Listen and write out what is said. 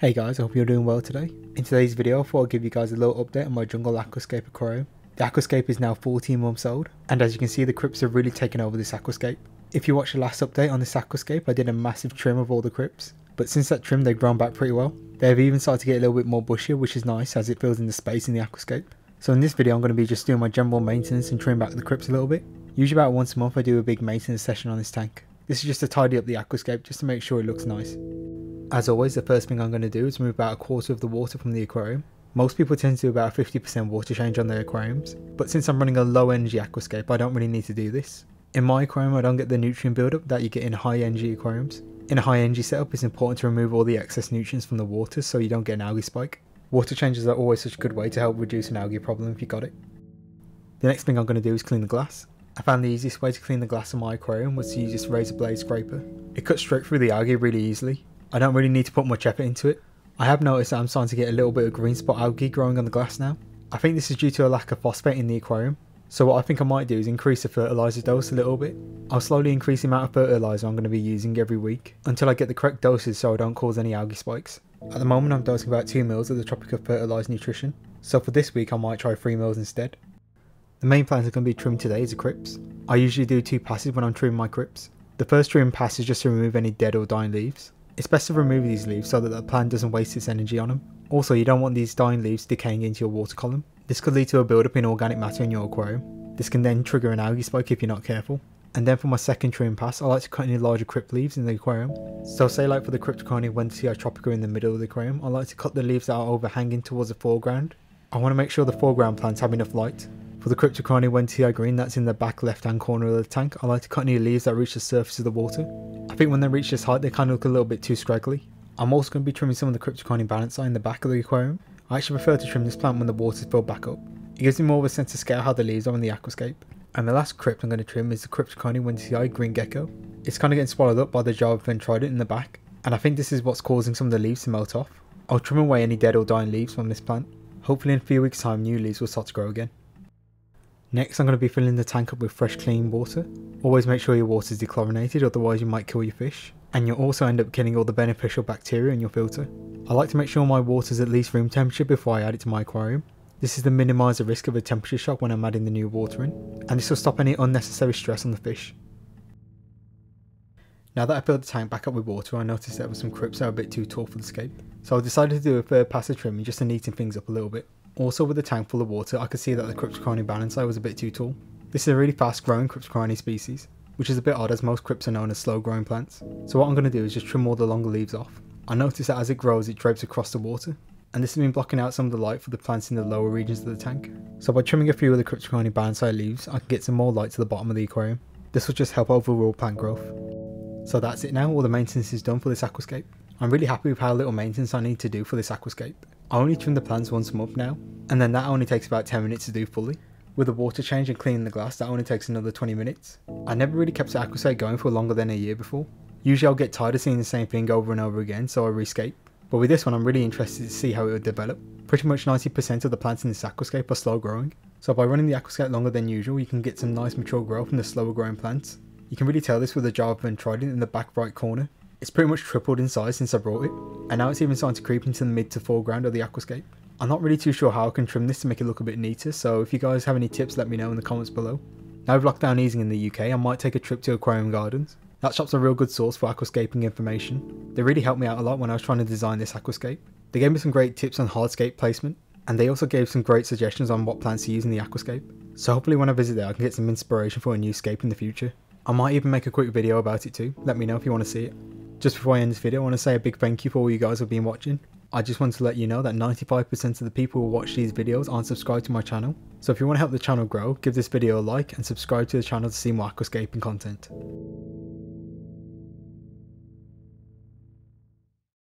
Hey guys, I hope you're doing well today. In today's video I thought I'd give you guys a little update on my jungle aquascape aquarium. The aquascape is now 14 months old and as you can see the crypts have really taken over this aquascape. If you watched the last update on this aquascape I did a massive trim of all the crypts, but since that trim they've grown back pretty well. They've even started to get a little bit more bushier which is nice as it fills in the space in the aquascape. So in this video I'm going to be just doing my general maintenance and trim back the crypts a little bit. Usually about once a month I do a big maintenance session on this tank. This is just to tidy up the aquascape just to make sure it looks nice. As always, the first thing I'm going to do is remove about a quarter of the water from the aquarium. Most people tend to do about a 50% water change on their aquariums, but since I'm running a low energy aquascape I don't really need to do this. In my aquarium I don't get the nutrient buildup that you get in high energy aquariums. In a high energy setup it's important to remove all the excess nutrients from the water so you don't get an algae spike. Water changes are always such a good way to help reduce an algae problem if you got it. The next thing I'm going to do is clean the glass. I found the easiest way to clean the glass in my aquarium was to use this razor blade scraper. It cuts straight through the algae really easily I don't really need to put much effort into it. I have noticed that I'm starting to get a little bit of green spot algae growing on the glass now. I think this is due to a lack of phosphate in the aquarium. So what I think I might do is increase the fertiliser dose a little bit. I'll slowly increase the amount of fertiliser I'm going to be using every week until I get the correct doses so I don't cause any algae spikes. At the moment I'm dosing about 2 mils of the Tropica Specialised Nutrition, so for this week I might try 3 mils instead. The main plants are going to be trimmed today is the crypts. I usually do two passes when I'm trimming my crypts. The first trim pass is just to remove any dead or dying leaves. It's best to remove these leaves so that the plant doesn't waste its energy on them. Also, you don't want these dying leaves decaying into your water column. This could lead to a buildup in organic matter in your aquarium. This can then trigger an algae spike if you're not careful. And then for my second trim pass, I like to cut any larger crypt leaves in the aquarium. So say like for the Cryptocoryne Wendeltii tropica in the middle of the aquarium, I like to cut the leaves that are overhanging towards the foreground. I want to make sure the foreground plants have enough light. For the Cryptocoryne Wendeltii green that's in the back left hand corner of the tank, I like to cut any leaves that reach the surface of the water. I think when they reach this height they kind of look a little bit too scraggly. I'm also going to be trimming some of the Cryptocoryne balansae in the back of the aquarium. I actually prefer to trim this plant when the water's filled back up. It gives me more of a sense of scale how the leaves are in the aquascape. And the last crypt I'm going to trim is the Cryptocoryne Wendeltii green gecko. It's kind of getting swallowed up by the Java Fern Trident in the back, and I think this is what's causing some of the leaves to melt off. I'll trim away any dead or dying leaves from this plant. Hopefully in a few weeks time new leaves will start to grow again. Next I'm going to be filling the tank up with fresh clean water. Always make sure your water is dechlorinated otherwise you might kill your fish. And you'll also end up killing all the beneficial bacteria in your filter. I like to make sure my water is at least room temperature before I add it to my aquarium. This is to minimise the risk of a temperature shock when I'm adding the new water in. And this will stop any unnecessary stress on the fish. Now that I filled the tank back up with water I noticed there were some crypts that were a bit too tall for the scape. So I decided to do a third pass of trimming just to neaten things up a little bit. Also with the tank full of water, I could see that the Cryptocoryne balansae was a bit too tall. This is a really fast growing Cryptocoryne species, which is a bit odd as most crypts are known as slow growing plants. So what I'm going to do is just trim all the longer leaves off. I notice that as it grows it drapes across the water, and this has been blocking out some of the light for the plants in the lower regions of the tank. So by trimming a few of the Cryptocoryne balansae leaves, I can get some more light to the bottom of the aquarium. This will just help overall plant growth. So that's it now, all the maintenance is done for this aquascape. I'm really happy with how little maintenance I need to do for this aquascape. I only trim the plants once a month now, and then that only takes about 10 minutes to do fully. With the water change and cleaning the glass, that only takes another 20 minutes. I never really kept the aquascape going for longer than a year before. Usually I'll get tired of seeing the same thing over and over again, so I rescape. But with this one I'm really interested to see how it would develop. Pretty much 90% of the plants in this aquascape are slow growing, so by running the aquascape longer than usual you can get some nice mature growth from the slower growing plants. You can really tell this with the jar Java Fern Trident in the back right corner. It's pretty much tripled in size since I brought it, and now it's even starting to creep into the mid to foreground of the aquascape. I'm not really too sure how I can trim this to make it look a bit neater, so if you guys have any tips let me know in the comments below. Now with lockdown easing in the UK, I might take a trip to Aquarium Gardens. That shop's a real good source for aquascaping information. They really helped me out a lot when I was trying to design this aquascape. They gave me some great tips on hardscape placement, and they also gave some great suggestions on what plants to use in the aquascape. So hopefully when I visit there I can get some inspiration for a new scape in the future. I might even make a quick video about it too, let me know if you want to see it. Just before I end this video, I want to say a big thank you for all you guys who have been watching. I just want to let you know that 95% of the people who watch these videos aren't subscribed to my channel. So if you want to help the channel grow, give this video a like and subscribe to the channel to see more aquascaping content.